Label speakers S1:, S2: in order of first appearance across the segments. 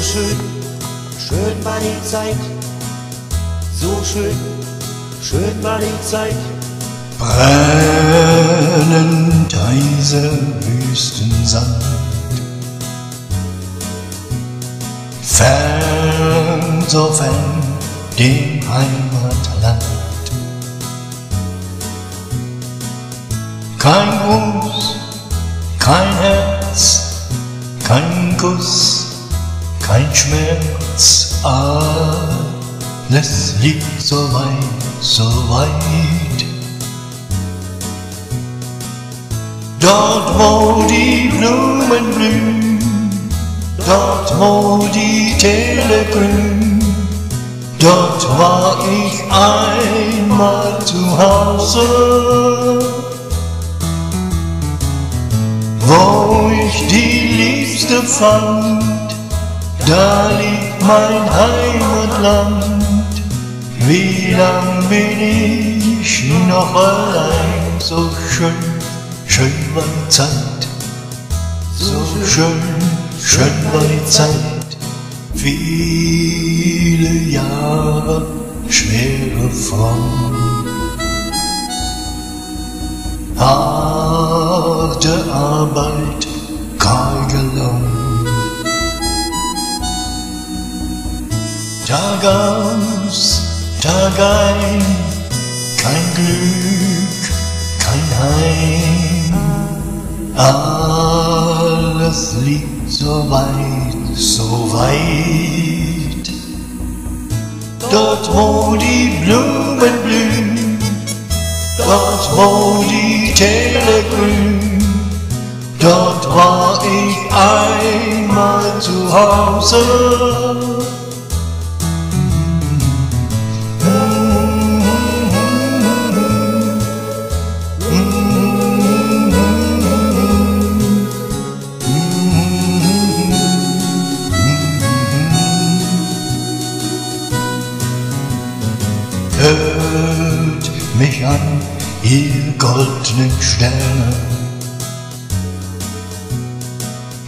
S1: Schön, schön war die Zeit. So schön, schön war die Zeit.
S2: Brennend heißer Wüstensand. Fern, so fern, dem Heimatland. Kein Gruß, kein Herz, kein Kuss, kein Schmerz, alles liegt so weit, so weit. Dort, wo die Blumen blühen, dort, wo die Täler grün, dort war ich einmal zu Hause. Wo ich die Liebste fand, da liegt mein Heimatland. Wie lang bin ich noch allein, so schön, schön war die Zeit, so schön, schön war die Zeit. Viele Jahre schwere Front. harte Arbeit, Tag aus, Tag ein, kein Glück, kein Heim. Alles liegt so weit, so weit. Dort, wo die Blumen blühen, dort, wo die Täler grün, dort war ich einmal zu Hause. Mich an, ihr goldenen Sterne.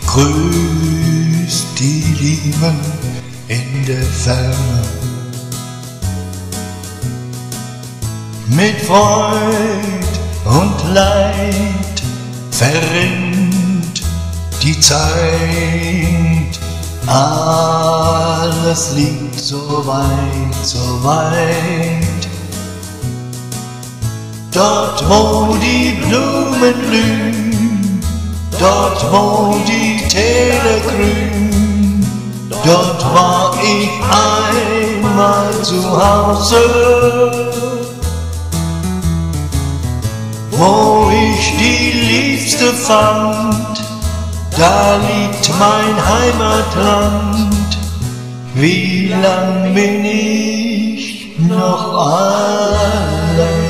S2: Grüßt die Lieben in der Ferne. Mit Freud und Leid verrinnt die Zeit. Alles liegt so weit, so weit. Dort, wo die Blumen blühen, dort, wo die Täler grün, dort war ich einmal zu Hause. Wo ich die Liebste fand, da liegt mein Heimatland. Wie lang bin ich noch alt?